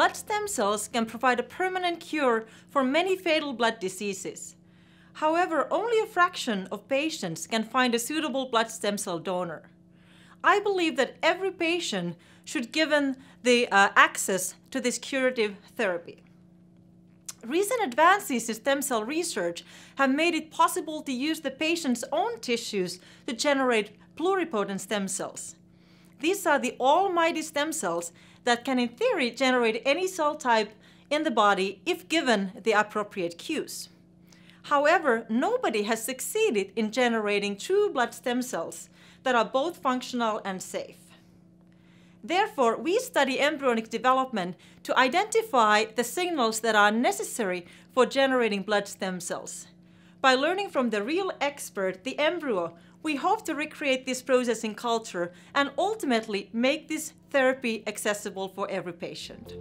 blood stem cells can provide a permanent cure for many fatal blood diseases. However, only a fraction of patients can find a suitable blood stem cell donor. I believe that every patient should given the uh, access to this curative therapy. Recent advances in stem cell research have made it possible to use the patient's own tissues to generate pluripotent stem cells. These are the almighty stem cells that can, in theory, generate any cell type in the body if given the appropriate cues. However, nobody has succeeded in generating true blood stem cells that are both functional and safe. Therefore, we study embryonic development to identify the signals that are necessary for generating blood stem cells. By learning from the real expert, the embryo, we hope to recreate this process in culture and ultimately make this therapy accessible for every patient.